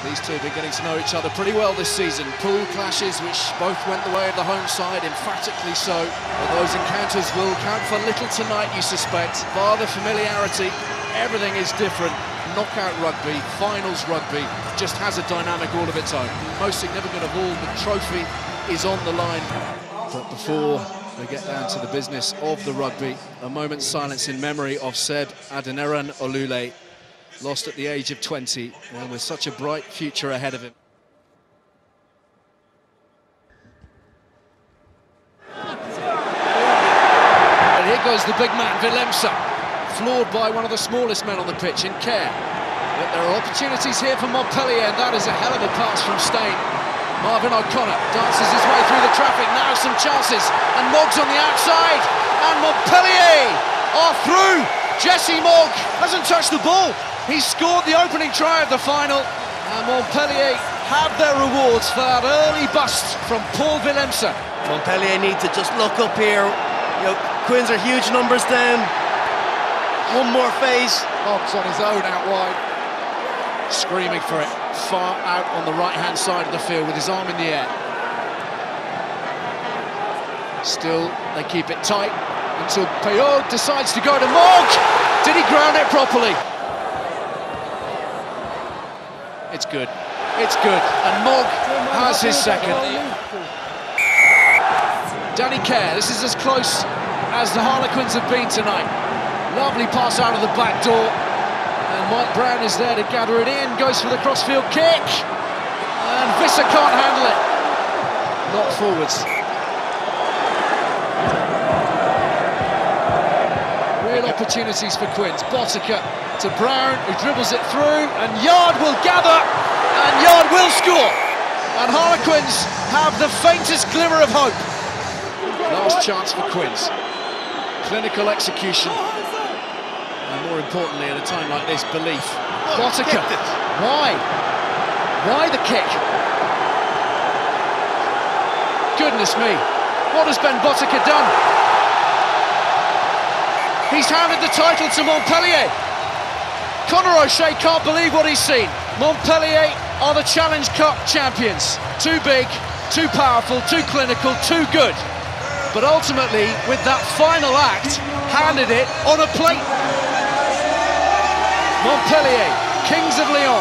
These two have been getting to know each other pretty well this season. Pool clashes, which both went the way of the home side, emphatically so. But those encounters will count for little tonight, you suspect. Bar the familiarity, everything is different. Knockout rugby, finals rugby, just has a dynamic all of its own. Most significant of all, the trophy is on the line. But before we get down to the business of the rugby, a moment's silence in memory of Seb Adeniran Olule, lost at the age of 20, and with such a bright future ahead of him. And here goes the big man, Willemse, floored by one of the smallest men on the pitch in Care. But there are opportunities here for Montpellier, and that is a hell of a pass from Steyn. Marvin O'Connor dances his way through the traffic, now some chances, and Moggs on the outside, and Montpellier are through! Jesse Mogg hasn't touched the ball, he scored the opening try of the final, and Montpellier have their rewards for that early bust from Paul Willemse. Montpellier need to just look up here. You know, Quins are huge numbers down. One more phase. Moggs on his own out wide, screaming for it, far out on the right-hand side of the field with his arm in the air. Still, they keep it tight until Payot decides to go to Mogg. Did he ground it properly? It's good. It's good. And Mogg has his second. Danny Care, this is as close as the Harlequins have been tonight. Lovely pass out of the back door. And Mike Brown is there to gather it in, goes for the crossfield kick. And Visser can't handle it. Not forwards. Opportunities for Quins. Botica to Brown, who dribbles it through, and Yarde will gather, and Yarde will score. And Harlequins have the faintest glimmer of hope. Last chance for Quins. Clinical execution. And more importantly, at a time like this, belief. Oh, Botica. Why? Why the kick? Goodness me. What has Ben Botica done? He's handed the title to Montpellier. Conor O'Shea can't believe what he's seen. Montpellier are the Challenge Cup champions. Too big, too powerful, too clinical, too good. But ultimately, with that final act, handed it on a plate. Montpellier, Kings of Lyon,